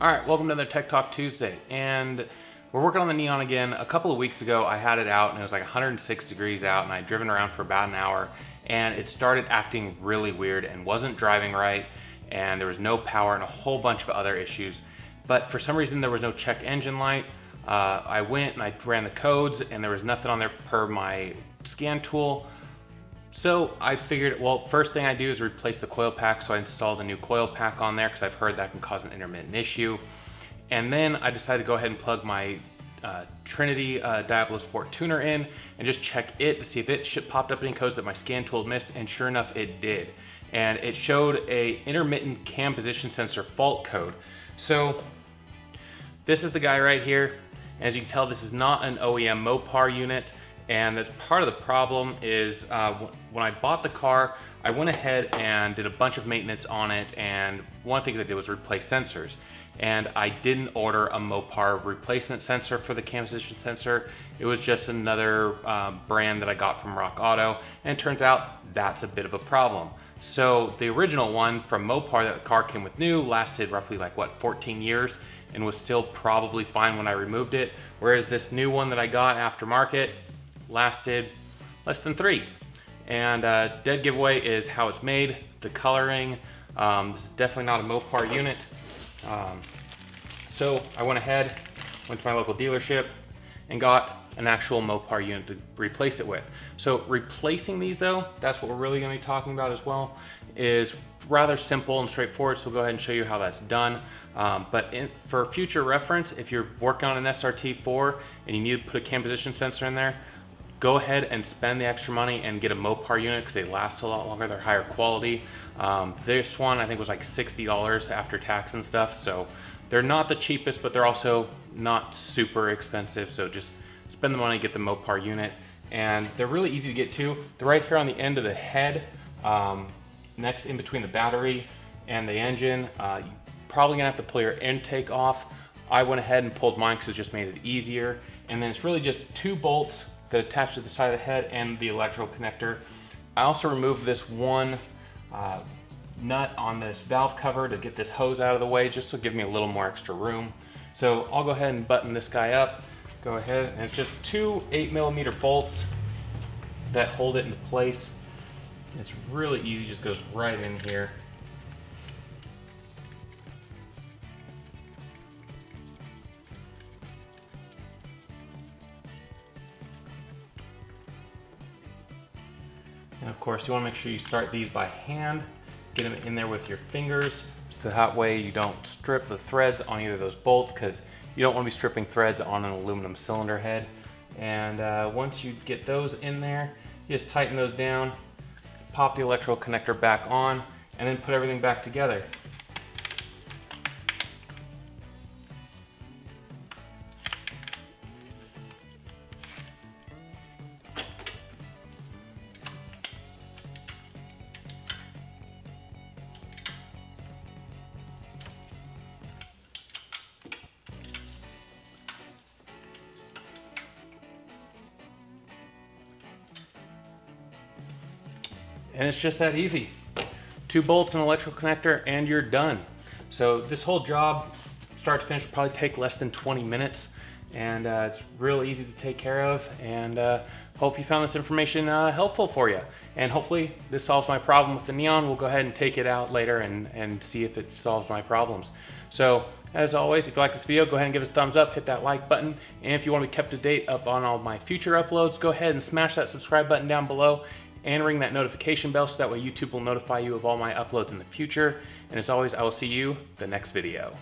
All right, welcome to another Tech Talk Tuesday. And we're working on the Neon again. A couple of weeks ago, I had it out and it was like 106 degrees out and I'd driven around for about an hour and it started acting really weird and wasn't driving right and there was no power and a whole bunch of other issues. But for some reason, there was no check engine light. Uh, I went and I ran the codes and there was nothing on there per my scan tool. So I figured, well, first thing I do is replace the coil pack. So I installed a new coil pack on there because I've heard that can cause an intermittent issue. And then I decided to go ahead and plug my uh, Trinity uh, Diablo Sport tuner in and just check it to see if it popped up any codes that my scan tool missed. And sure enough, it did. And it showed a intermittent cam position sensor fault code. So this is the guy right here. As you can tell, this is not an OEM Mopar unit. And that's part of the problem is uh, when I bought the car, I went ahead and did a bunch of maintenance on it. And one of the things I did was replace sensors. And I didn't order a Mopar replacement sensor for the cam position sensor. It was just another um, brand that I got from Rock Auto. And it turns out that's a bit of a problem. So the original one from Mopar that the car came with new lasted roughly like what, 14 years and was still probably fine when I removed it. Whereas this new one that I got aftermarket lasted less than three. And uh, dead giveaway is how it's made, the coloring. Um, this is definitely not a Mopar unit. Um, so I went ahead, went to my local dealership and got an actual Mopar unit to replace it with. So replacing these though, that's what we're really gonna be talking about as well, is rather simple and straightforward. So we'll go ahead and show you how that's done. Um, but in, for future reference, if you're working on an SRT4 and you need to put a cam position sensor in there, go ahead and spend the extra money and get a Mopar unit because they last a lot longer, they're higher quality. Um, this one I think was like $60 after tax and stuff, so they're not the cheapest, but they're also not super expensive, so just spend the money, get the Mopar unit, and they're really easy to get to. They're right here on the end of the head, um, next in between the battery and the engine. Uh, you're probably gonna have to pull your intake off. I went ahead and pulled mine because it just made it easier. And then it's really just two bolts that attach to the side of the head and the electrical connector. I also removed this one uh, nut on this valve cover to get this hose out of the way just to give me a little more extra room. So I'll go ahead and button this guy up. Go ahead and it's just two eight millimeter bolts that hold it into place. It's really easy, just goes right in here. And of course, you wanna make sure you start these by hand, get them in there with your fingers, so that way you don't strip the threads on either of those bolts because you don't wanna be stripping threads on an aluminum cylinder head. And uh, once you get those in there, you just tighten those down, pop the electrical connector back on, and then put everything back together. And it's just that easy. Two bolts, an electrical connector, and you're done. So this whole job, start to finish, will probably take less than 20 minutes. And uh, it's real easy to take care of. And uh, hope you found this information uh, helpful for you. And hopefully this solves my problem with the Neon. We'll go ahead and take it out later and, and see if it solves my problems. So as always, if you like this video, go ahead and give us a thumbs up, hit that like button. And if you want to be kept to date up on all my future uploads, go ahead and smash that subscribe button down below and ring that notification bell so that way YouTube will notify you of all my uploads in the future. And as always, I will see you the next video.